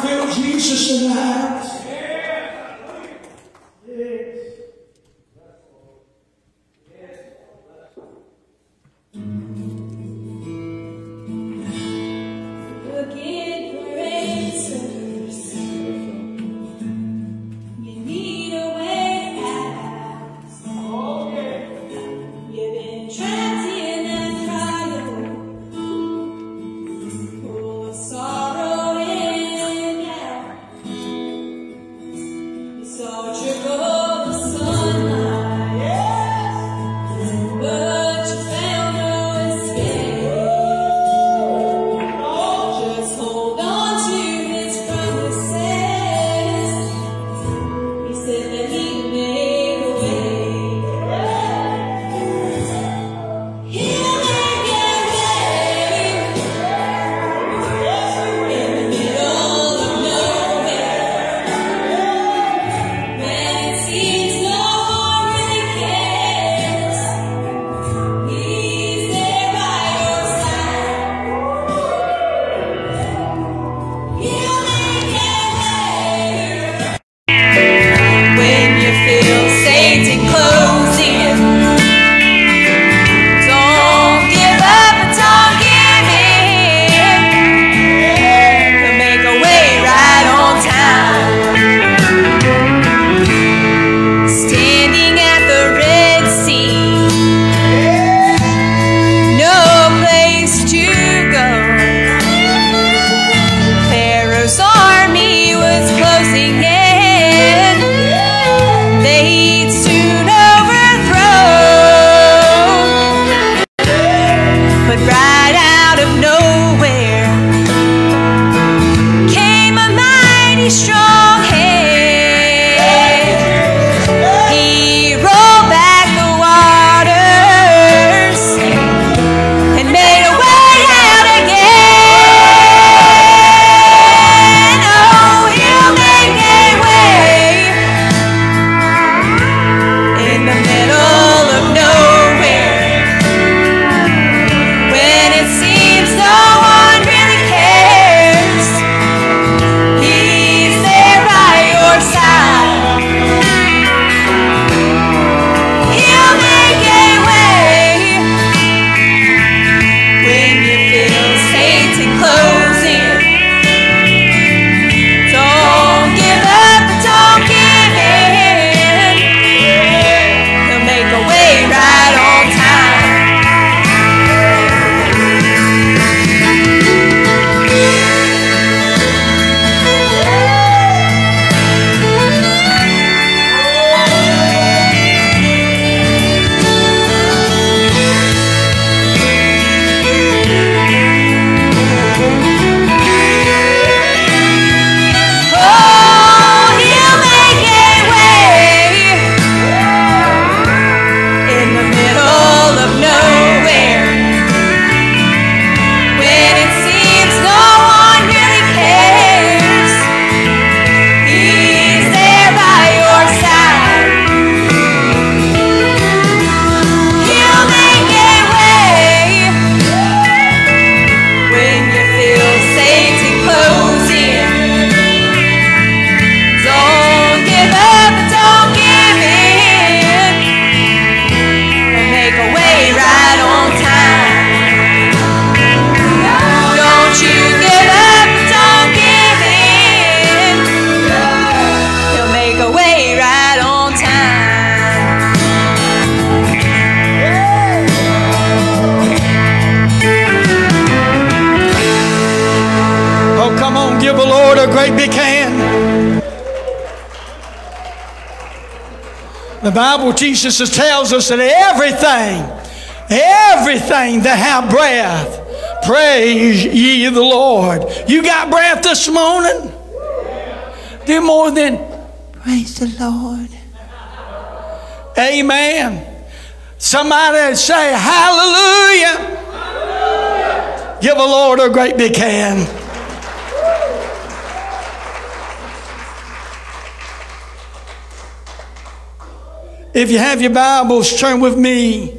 I Jesus in the house. Bible, Jesus tells us that everything, everything that have breath, praise ye the Lord. You got breath this morning? they more than praise the Lord. Amen. Somebody say hallelujah. hallelujah. Give the Lord a great big hand. If you have your Bibles, turn with me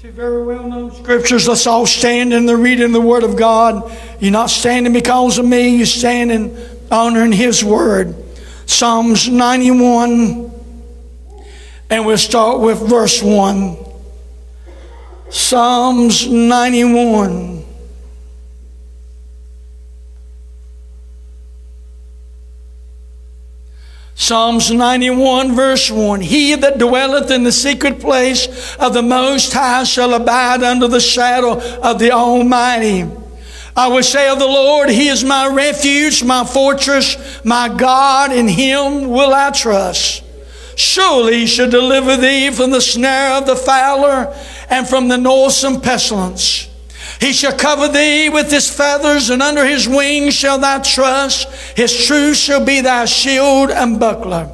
to very well known scriptures. Let's all stand in the reading the Word of God. You're not standing because of me, you're standing honoring His Word. Psalms 91, and we'll start with verse 1. Psalms 91. Psalms 91, verse 1 He that dwelleth in the secret place of the Most High shall abide under the shadow of the Almighty. I will say of the Lord, He is my refuge, my fortress, my God, in Him will I trust. Surely He shall deliver thee from the snare of the fowler and from the noisome pestilence. He shall cover thee with his feathers, and under his wings shall thou trust. His truth shall be thy shield and buckler.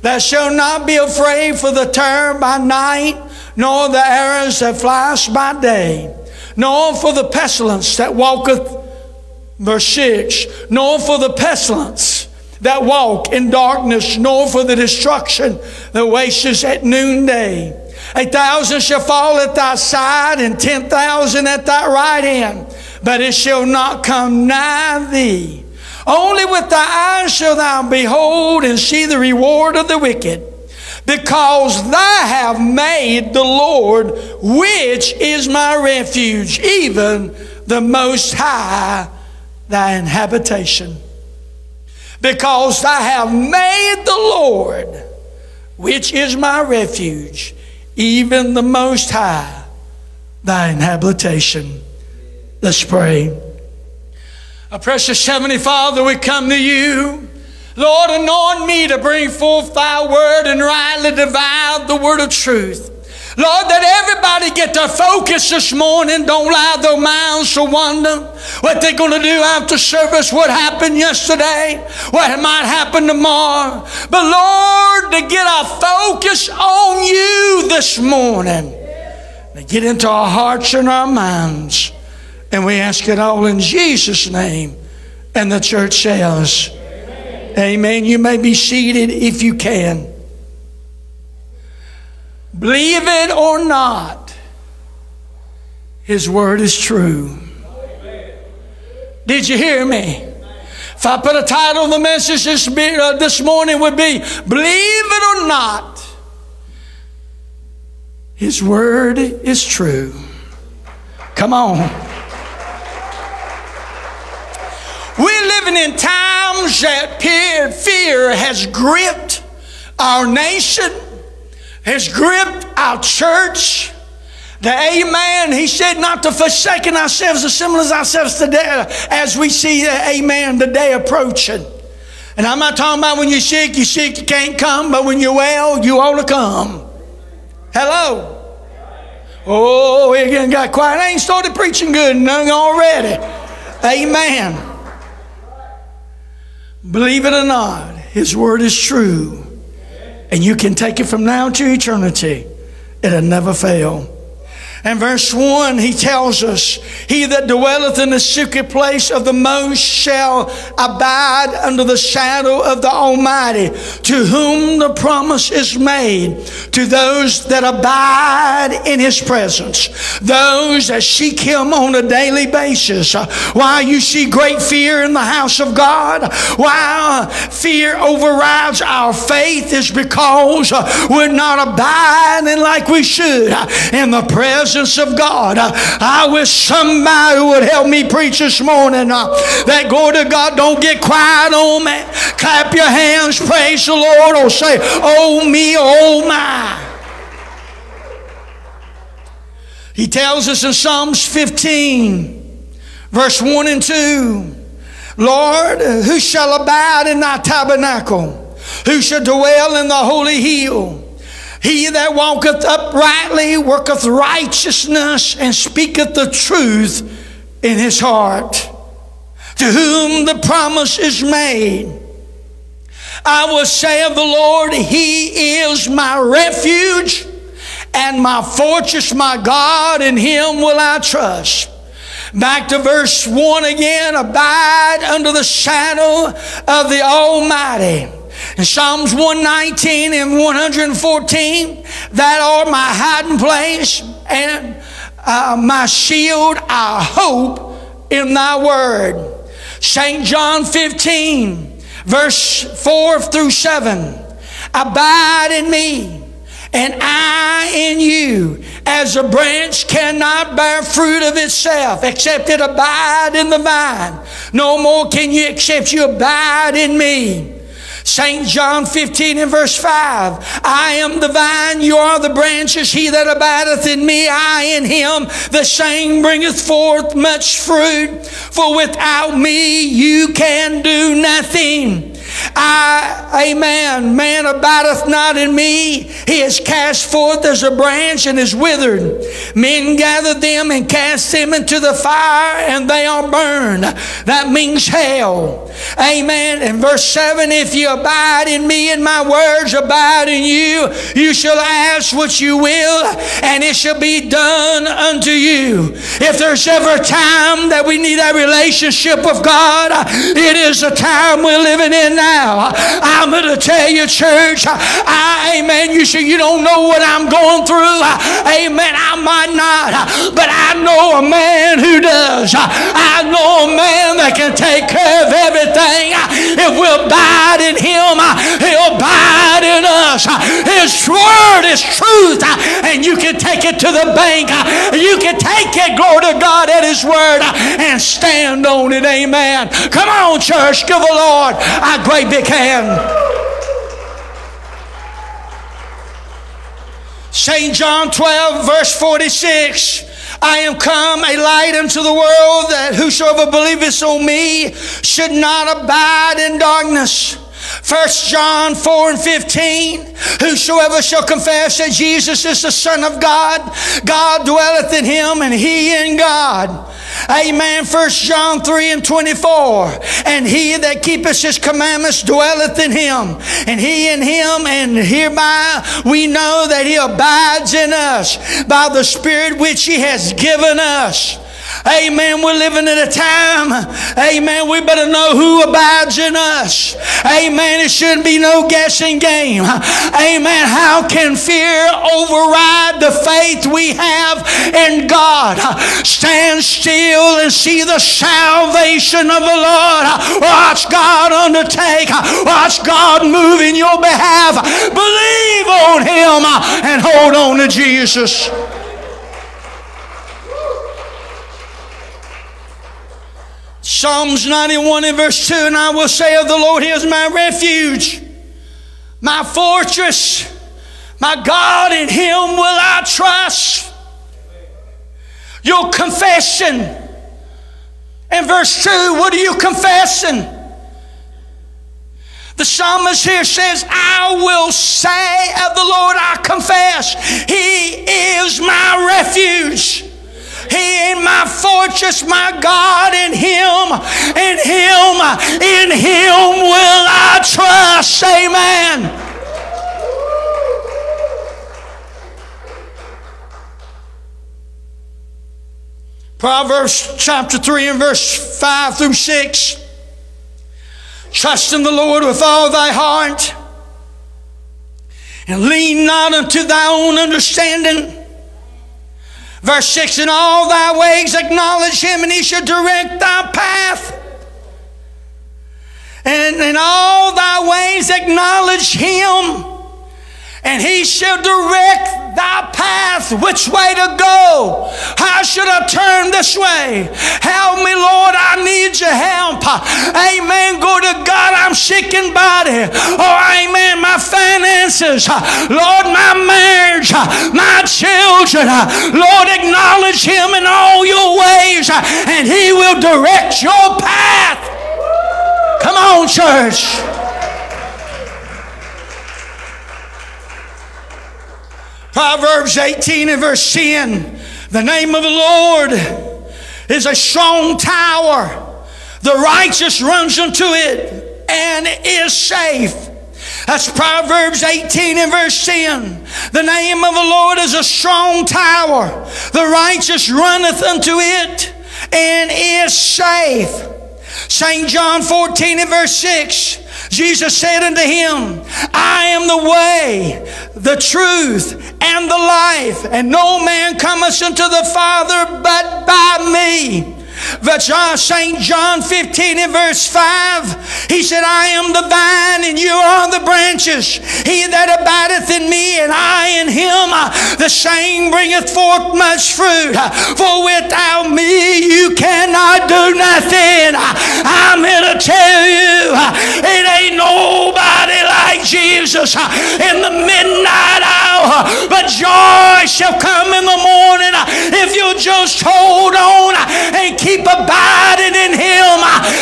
Thou shalt not be afraid for the terror by night, nor the arrows that flies by day, nor for the pestilence that walketh, verse 6, nor for the pestilence that walk in darkness, nor for the destruction that wastes at noonday. A thousand shall fall at thy side, and ten thousand at thy right hand, but it shall not come nigh thee. Only with thy eyes shalt thou behold and see the reward of the wicked, because thou have made the Lord, which is my refuge, even the Most High, thine habitation. Because thou have made the Lord, which is my refuge, even the Most High, thine habitation. Let's pray. Our precious Heavenly Father, we come to you. Lord, anoint me to bring forth thy word and rightly divide the word of truth. Lord, that everybody get their focus this morning. Don't allow their minds to wonder what they're going to do after service, what happened yesterday, what might happen tomorrow. But Lord, to get our focus on you this morning, to get into our hearts and our minds. And we ask it all in Jesus' name. And the church says, Amen. Amen. You may be seated if you can. Believe it or not, His word is true. Did you hear me? If I put a title on the message this, uh, this morning would be Believe it or not, His word is true. Come on. We're living in times that fear has gripped our nation has gripped our church. The amen, he said not to forsaken ourselves, assemble ourselves today as we see the amen, the day approaching. And I'm not talking about when you're sick, you're sick, you can't come, but when you're well, you ought to come. Hello. Oh, we again got quiet. I ain't started preaching good none already. Amen. Believe it or not, his word is true. And you can take it from now to eternity. It'll never fail. And verse 1, he tells us, He that dwelleth in the secret place of the Most shall abide under the shadow of the Almighty, to whom the promise is made, to those that abide in His presence, those that seek Him on a daily basis. Uh, why you see great fear in the house of God, why fear overrides our faith is because uh, we're not abiding like we should uh, in the presence presence of God. I wish somebody would help me preach this morning. That glory to God, don't get quiet on me. Clap your hands, praise the Lord, or say, Oh me, oh my. He tells us in Psalms 15, verse 1 and 2 Lord, who shall abide in thy tabernacle? Who shall dwell in the holy hill? He that walketh uprightly worketh righteousness and speaketh the truth in his heart. To whom the promise is made. I will say of the Lord, He is my refuge and my fortress, my God, in Him will I trust. Back to verse 1 again abide under the shadow of the Almighty. In Psalms 119 and 114, that are my hiding place and uh, my shield, I hope in thy word. St. John 15 Verse 4 through 7 Abide in me, and I in you, as a branch cannot bear fruit of itself, except it abide in the vine. No more can you except you abide in me. St. John 15 and verse 5. I am the vine, you are the branches. He that abideth in me, I in him, the same bringeth forth much fruit. For without me you can do nothing. I, amen, man abideth not in me. He is cast forth as a branch and is withered. Men gather them and cast them into the fire and they are burned. That means hell. Amen. In verse 7 If you abide in me and my words abide in you, you shall ask what you will and it shall be done unto you. If there's ever a time that we need a relationship with God, it is the time we're living in now. I'm going to tell you, church, I, amen. You say you don't know what I'm going through. Amen. I might not, but I know a man who does. I know a man that can take care of everything. If we'll abide in him, he'll abide in us. His word is truth, and you can take it to the bank. You can take it, glory to God, at his word and stand on it. Amen. Come on, church, give the Lord great big hand. St. John 12, verse 46. I am come a light unto the world that whosoever believeth on me should not abide in darkness. 1 John 4 and 15. Whosoever shall confess that Jesus is the Son of God, God dwelleth in him and he in God. Amen. 1 John 3 and 24. And he that keepeth his commandments dwelleth in him, and he in him, and hereby we know that he abides in us by the Spirit which he has given us. Amen. We're living in a time, amen, we better know who abides in us. Amen. It shouldn't be no guessing game. Amen. How can fear override the faith we have in God? Stand still and see the salvation of the Lord. Watch God undertake. Watch God move in your behalf. Believe on Him and hold on to Jesus. Psalms 91 and verse 2 And I will say of the Lord, He is my refuge, my fortress, my God, in Him will I trust. Your confession. In verse 2, what are you confessing? The psalmist here says, I will say of the Lord, I confess, He is my refuge. He ain't my fortress, my God, in Him, in Him, in Him will I trust. Amen. Proverbs chapter 3 and verse 5 through 6. Trust in the Lord with all thy heart and lean not unto thy own understanding. Verse 6 In all thy ways acknowledge him, and he shall direct thy path. And in all thy ways acknowledge him, and he shall direct thy path. Which way to go? How should I turn this way? Help me, Lord. I need your help. Amen. Go to God. I'm sick in body. Oh, amen. My finances. Lord, my marriage. My children. Lord, acknowledge him in all your ways, and he will direct your path. Come on, church. Proverbs 18 and verse 10 The name of the Lord is a strong tower. The righteous runs unto it and is safe. That's Proverbs 18 and verse 10. The name of the Lord is a strong tower. The righteous runneth unto it and is safe. St. John 14 and verse 6. Jesus said unto him, I am the way, the truth, and the life, and no man cometh unto the Father but by me. But John, St. John 15 and verse 5, he said, I am the vine and you are the branches. He that abideth in me and I in him, uh, the same bringeth forth much fruit. For without me you cannot do nothing. I'm here to tell you, uh, it ain't nobody like Jesus uh, in the midnight hour. But joy shall come in the morning if you just hold and keep abiding in Him.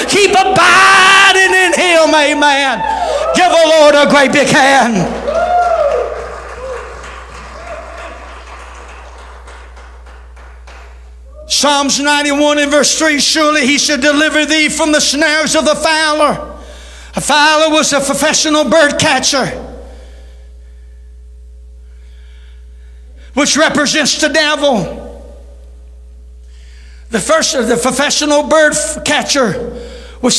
Keep abiding in Him. Amen. Give the Lord a great big hand. Psalms 91 and verse 3 Surely he shall deliver thee from the snares of the fowler. A fowler was a professional bird catcher, which represents the devil. The first, the professional bird catcher would,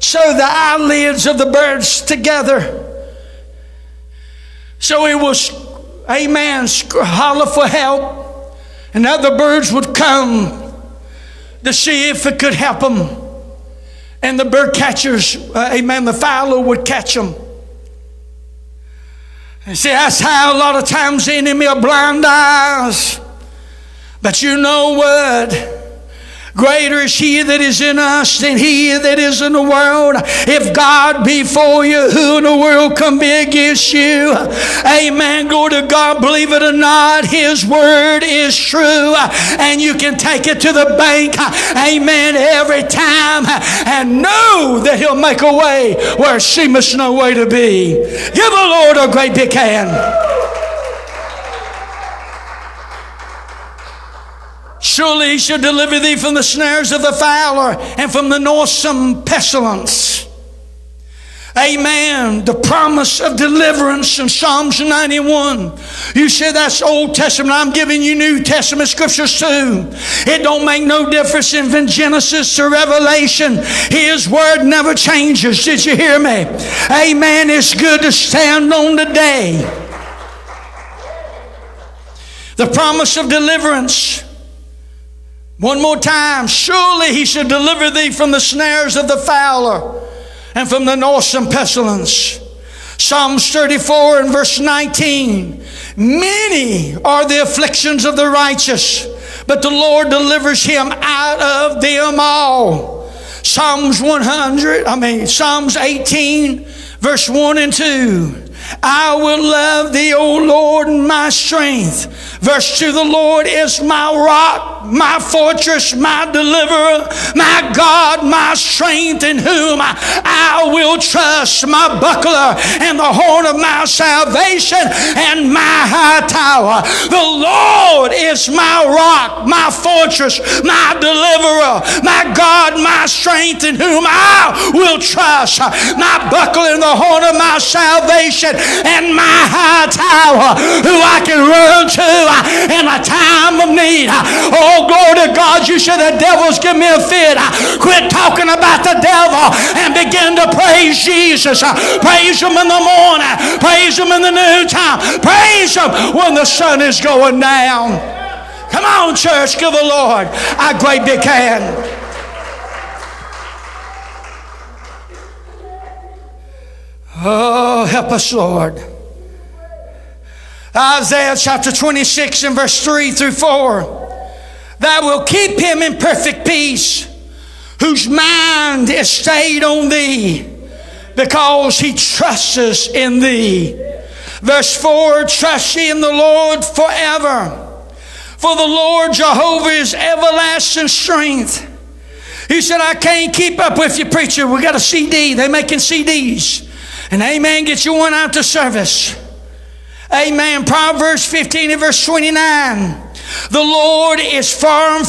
sew the eyelids of the birds together. So it was, amen, holler for help. And other birds would come to see if it could help them. And the bird catchers, uh, amen, the fowler would catch them. And see, that's how a lot of times the enemy are blind eyes. But you know what? Greater is he that is in us than he that is in the world. If God be for you, who in the world can be against you? Amen. Go to God. Believe it or not, his word is true. And you can take it to the bank. Amen. Every time. And know that he'll make a way where seemeth no way to be. Give the Lord a great big hand. Surely he shall deliver thee from the snares of the fowler and from the noisome pestilence. Amen. The promise of deliverance in Psalms 91. You say that's Old Testament. I'm giving you New Testament scriptures too. It don't make no difference in Genesis to Revelation. His word never changes. Did you hear me? Amen. It's good to stand on the day. The promise of deliverance. One more time. Surely he should deliver thee from the snares of the fowler and from the noisome pestilence. Psalms 34 and verse 19. Many are the afflictions of the righteous, but the Lord delivers him out of them all. Psalms 100, I mean, Psalms 18, verse 1 and 2. I will love thee, O Lord, my strength. Verse 2 The Lord is my rock, my fortress, my deliverer, my God, my strength, in whom I will trust, my buckler and the horn of my salvation and my high tower. The Lord is my rock, my fortress, my deliverer, my God, my strength, in whom I will trust, my buckler and the horn of my salvation and my high tower who I can run to uh, in a time of need. Uh, oh, glory to God. You said the devil's give me a fit. Uh, quit talking about the devil and begin to praise Jesus. Praise him in the morning. Praise him in the noontime. Praise him when the sun is going down. Come on, church. Give the Lord a great big hand. Oh, help us, Lord. Isaiah chapter 26 and verse 3 through 4. That will keep him in perfect peace, whose mind is stayed on thee, because he trusts in thee. Verse 4 Trust ye in the Lord forever. For the Lord Jehovah is everlasting strength. He said, I can't keep up with you, preacher. We got a CD. They're making CDs. And amen, get you one out to service. Amen. Proverbs 15 and verse 29. The Lord is far,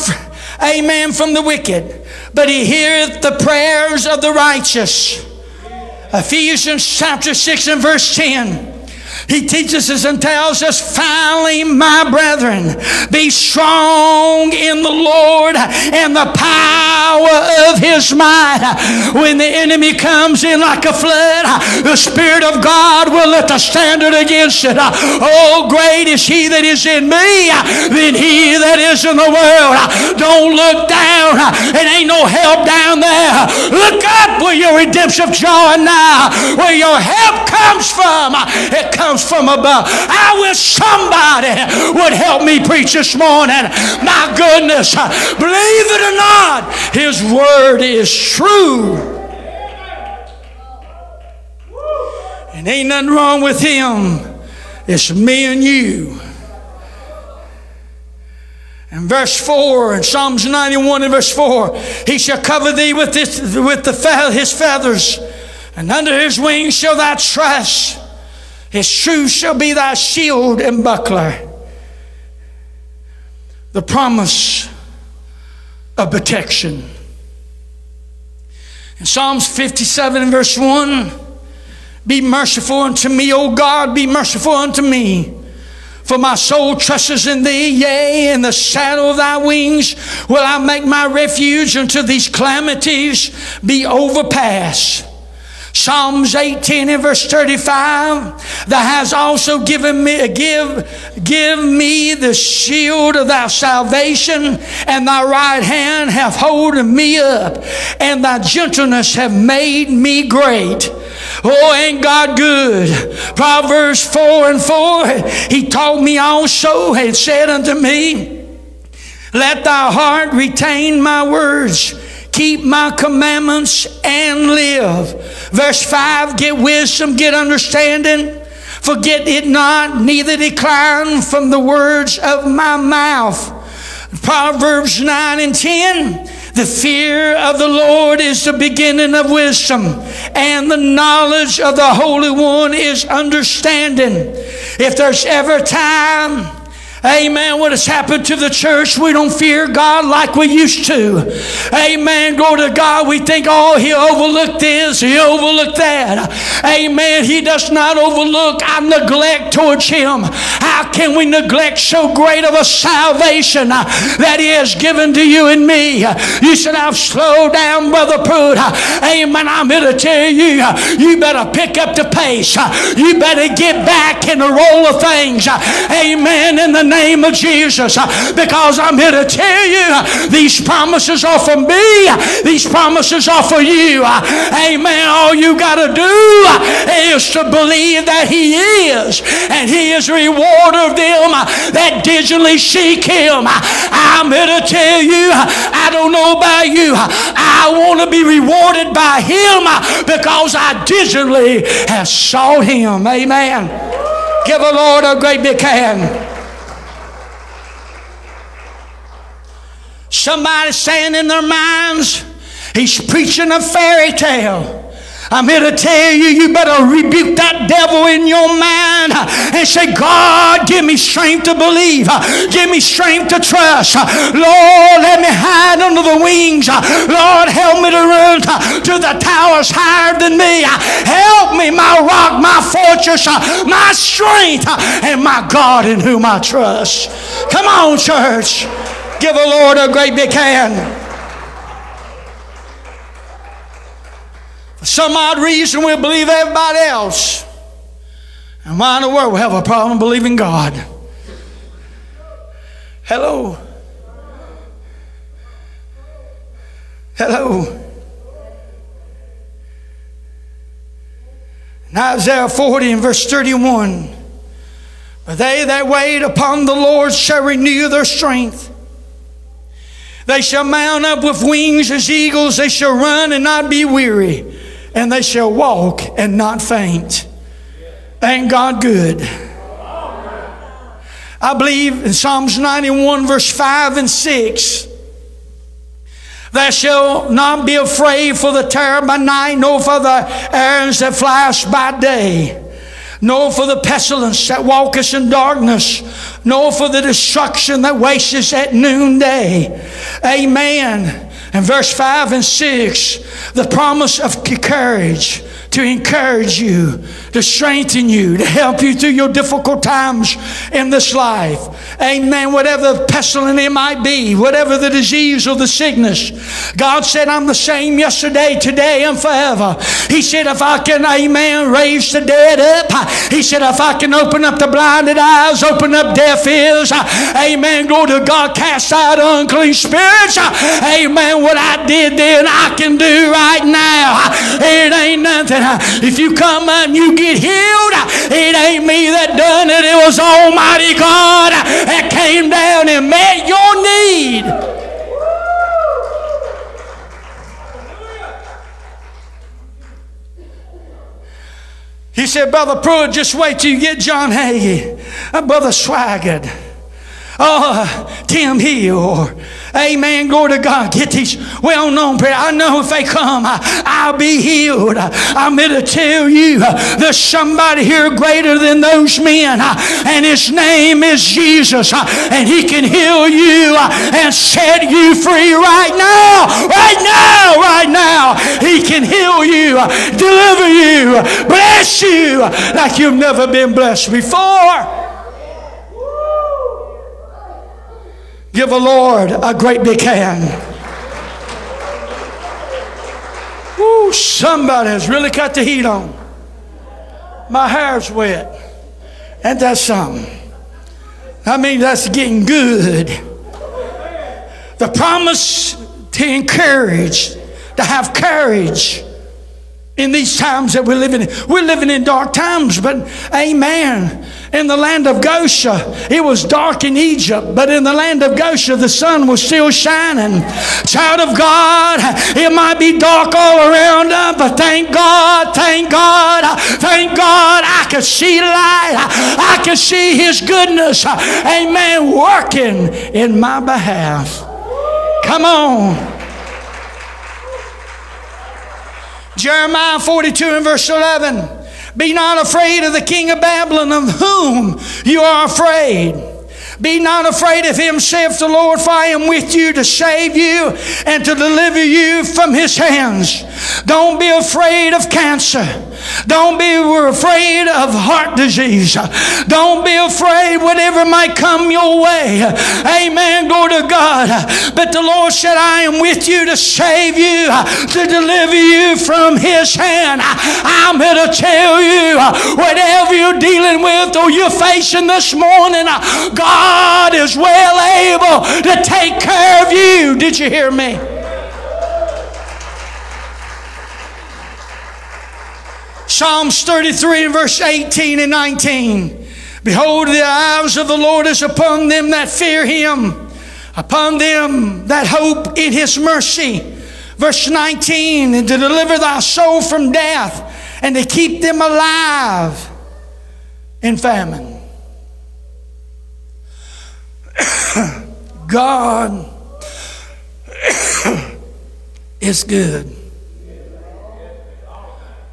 amen, from the wicked, but he heareth the prayers of the righteous. Ephesians chapter 6 and verse 10. He teaches us and tells us, finally, my brethren, be strong in the Lord and the power of his might. When the enemy comes in like a flood, the Spirit of God will lift a standard against it. Oh, great is he that is in me than he that is in the world. Don't look down. It ain't no help down there. Look up where your redemption joy now, where your help comes from. It comes from above. I wish somebody would help me preach this morning. My goodness, believe it or not, His word is true. And ain't nothing wrong with Him. It's me and you. In verse 4, in Psalms 91 and verse 4, He shall cover thee with, this, with the His feathers, and under His wings shall thou trust. His truth shall be thy shield and buckler. The promise of protection. In Psalms 57 and verse 1, be merciful unto me, O God, be merciful unto me. For my soul trusts in thee, yea, in the shadow of thy wings will I make my refuge until these calamities be overpassed. Psalms 18 and verse 35, thou hast also given me, give, give me the shield of thy salvation, and thy right hand hath holden me up, and thy gentleness have made me great. Oh, ain't God good? Proverbs 4 and 4, he taught me also and said unto me, Let thy heart retain my words keep my commandments and live. Verse 5 get wisdom, get understanding. Forget it not, neither decline from the words of my mouth. Proverbs 9 and 10. The fear of the Lord is the beginning of wisdom, and the knowledge of the Holy One is understanding. If there's ever time, Amen. What has happened to the church? We don't fear God like we used to. Amen. Go to God. We think, oh, He overlooked this, He overlooked that. Amen. He does not overlook our neglect towards Him. How can we neglect so great of a salvation that He has given to you and me? You said, I've slowed down, Brother Pruitt. Amen. I'm here to tell you, you better pick up the pace. You better get back in the roll of things. Amen. In the name of Jesus uh, because I'm here to tell you uh, these promises are for me, uh, these promises are for you. Amen. All you got to do is to believe that He is, and He is a rewarder of them that diligently seek Him. I'm here to tell you, I don't know about you, I want to be rewarded by Him because I diligently have sought Him. Amen. Give the Lord a great big hand. Somebody saying in their minds, he's preaching a fairy tale. I'm here to tell you, you better rebuke that devil in your mind and say, God, give me strength to believe. Give me strength to trust. Lord, let me hide under the wings. Lord, help me to run to the towers higher than me. Help me, my rock, my fortress, my strength, and my God in whom I trust. Come on, church. Give the Lord a great big hand. For some odd reason, we believe everybody else. And why in the world we have a problem believing God? Hello. Hello. In Isaiah 40 and verse 31. But they that wait upon the Lord shall renew their strength. They shall mount up with wings as eagles. They shall run and not be weary. And they shall walk and not faint. Ain't God good? I believe in Psalms 91, verse 5 and 6. Thou shalt not be afraid for the terror by night, nor for the arrows that flash by day nor for the pestilence that walketh in darkness, nor for the destruction that wasteth at noonday. Amen. And verse 5 and 6, the promise of courage to encourage you, to strengthen you, to help you through your difficult times in this life. Amen. Whatever pestilence it might be, whatever the disease or the sickness, God said, I'm the same yesterday, today, and forever. He said, if I can, amen, raise the dead up. He said, if I can open up the blinded eyes, open up deaf ears, amen, go to God, cast out unclean spirits, amen, what I did then, I can do right now. It ain't nothing if you come and you get healed, it ain't me that done it. It was Almighty God that came down and met your need. He said, Brother Pruitt, just wait till you get John Hagee, uh, Brother Swaggart, oh, Tim Hill, Amen. Glory to God. Get these well known prayers. I know if they come, I, will be healed. I'm here to tell you there's somebody here greater than those men, and his name is Jesus, and he can heal you and set you free right now. Right now. Right now. He can heal you, deliver you, bless you like you've never been blessed before. Give the Lord a great big hand. Woo, somebody has really cut the heat on. My hair's wet. And that's something. I mean, that's getting good. The promise to encourage, to have courage in these times that we're living in. We're living in dark times, but amen. In the land of Goshen, it was dark in Egypt, but in the land of Goshen, the sun was still shining. Child of God, it might be dark all around but thank God, thank God, thank God, I can see light. I can see His goodness, amen, working in my behalf. Come on. Jeremiah 42 and verse 11. Be not afraid of the king of Babylon, of whom you are afraid. Be not afraid of him, saith the Lord, for I am with you to save you and to deliver you from his hands. Don't be afraid of cancer. Don't be afraid of heart disease. Don't be afraid whatever might come your way. Amen. Go to God. But the Lord said, I am with you to save you, to deliver you from his hand. I'm here to tell you whatever you're dealing with or you're facing this morning, God is well able to take care of you. Did you hear me? Psalms 33 and verse 18 and 19. Behold, the eyes of the Lord is upon them that fear him, upon them that hope in his mercy. Verse 19, and to deliver thy soul from death, and to keep them alive in famine. God is good.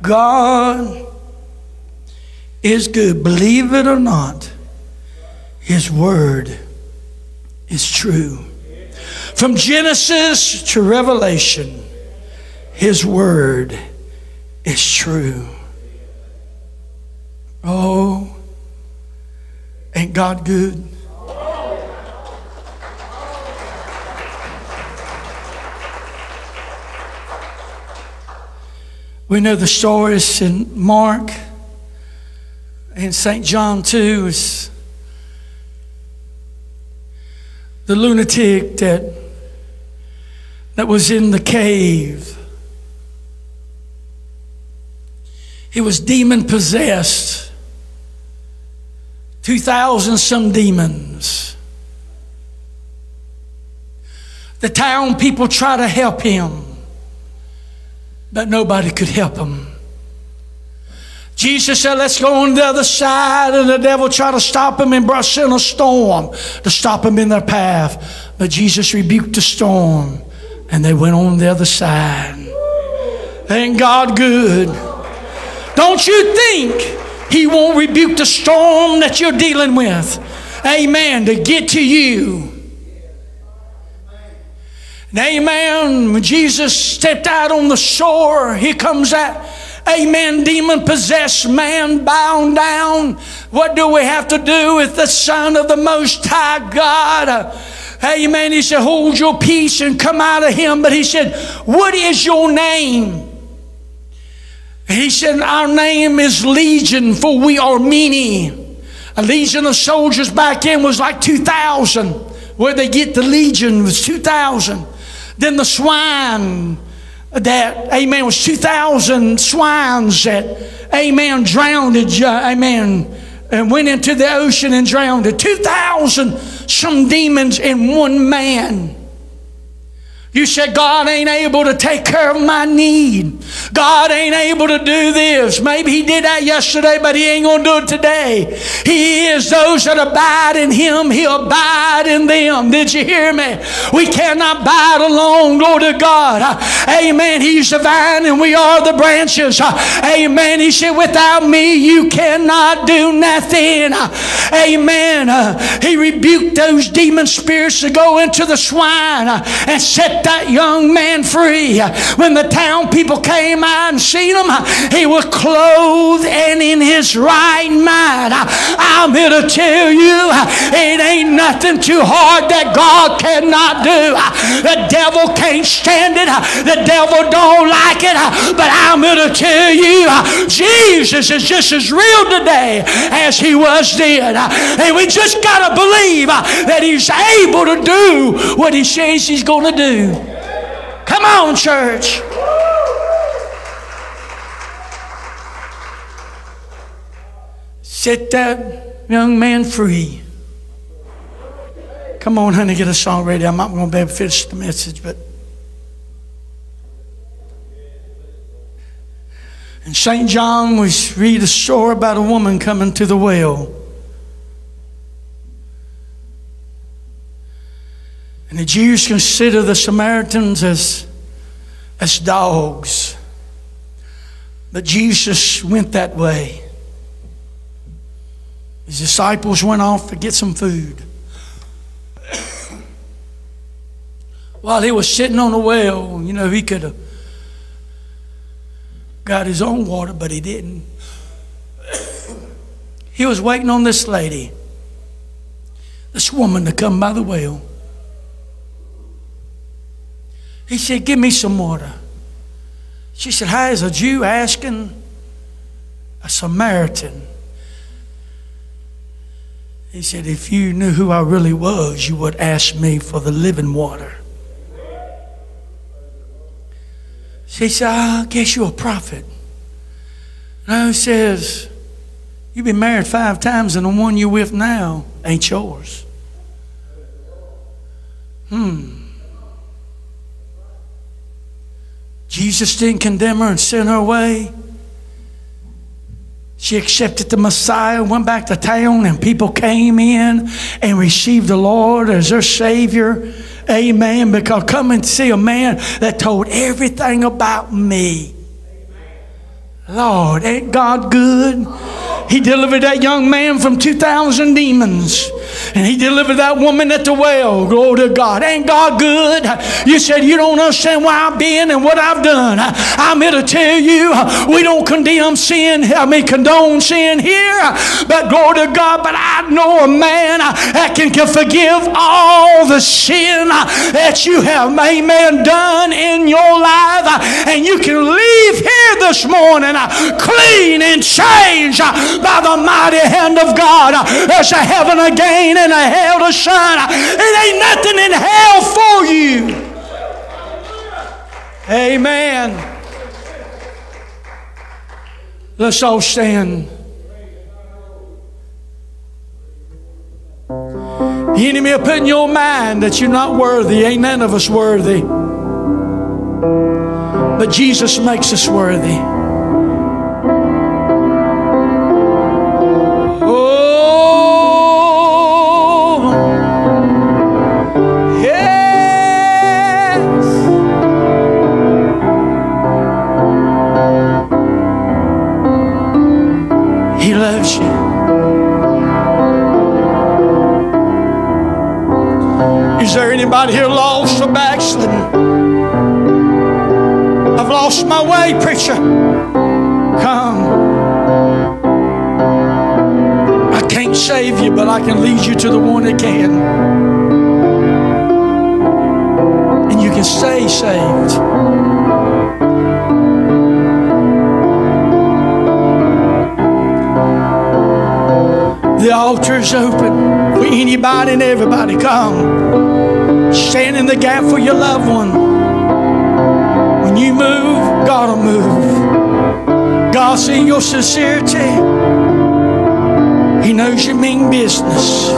God is good. Believe it or not, His Word is true. From Genesis to Revelation, His Word is true. Oh, ain't God good? We know the stories in Mark and St. John 2 is the lunatic that, that was in the cave. He was demon possessed. 2,000 some demons. The town people try to help him but nobody could help him. Jesus said, Let's go on the other side. And the devil tried to stop him and brought in a storm to stop him in their path. But Jesus rebuked the storm and they went on the other side. Ain't God good? Don't you think He won't rebuke the storm that you're dealing with? Amen. To get to you. And amen. When Jesus stepped out on the shore, here comes that, amen, demon possessed man bound down. What do we have to do with the Son of the Most High God? Amen. He said, Hold your peace and come out of him. But he said, What is your name? He said, Our name is Legion, for we are many. A legion of soldiers back in was like 2,000. Where they get the legion was 2,000. Then the swine that, amen, was 2,000 swines that, amen, drowned, uh, amen, and went into the ocean and drowned. 2,000 some demons in one man. You said, God ain't able to take care of my need. God ain't able to do this. Maybe He did that yesterday, but He ain't going to do it today. He is those that abide in Him, He'll abide in them. Did you hear me? We cannot abide alone, glory to God. Uh, amen. He's the vine and we are the branches. Uh, amen. He said, without me, you cannot do nothing. Uh, amen. He rebuked those demon spirits to go into the swine and set that young man free. When the town people came out and seen him, he was clothed and in his right mind. I'm here to tell you, it ain't nothing too hard that God cannot do. The devil can't stand it. The devil don't like it. But I'm here to tell you, Jesus is just as real today as he was then. And we just got to believe that he's able to do what he says he's going to do. Come on, church. Set that young man free. Come on, honey, get a song ready. I'm not going to be able to finish the message, but. In St. John, we read a story about a woman coming to the well. And the Jews consider the Samaritans as, as dogs. But Jesus went that way. His disciples went off to get some food. While he was sitting on the well, you know, he could have got his own water, but he didn't. he was waiting on this lady, this woman, to come by the well. He said, Give me some water. She said, How is a Jew asking a Samaritan? He said, If you knew who I really was, you would ask me for the living water. She said, I guess you're a prophet. No, he says, You've been married five times, and the one you're with now ain't yours. Hmm. Jesus didn't condemn her and send her away. She accepted the Messiah, went back to town, and people came in and received the Lord as their Savior. Amen. Because come and see a man that told everything about me. Lord, ain't God good? He delivered that young man from 2,000 demons. And he delivered that woman at the well. Glory to God. Ain't God good? You said you don't understand where I've been and what I've done. I'm here to tell you we don't condemn sin, I mean condone sin here. But glory to God, but I know a man that can, forgive all the sin that you have, amen, done in your life. And you can leave here this morning clean and changed by the mighty hand of God. There's a heaven again and a hell to shine. It ain't nothing in hell for you. Amen. Let's all stand. The enemy will put in your mind that you're not worthy. Ain't none of us worthy. But Jesus makes us worthy. Anybody and everybody. Come. Stand in the gap for your loved one. When you move, God will move. God sees your sincerity. He knows you mean business.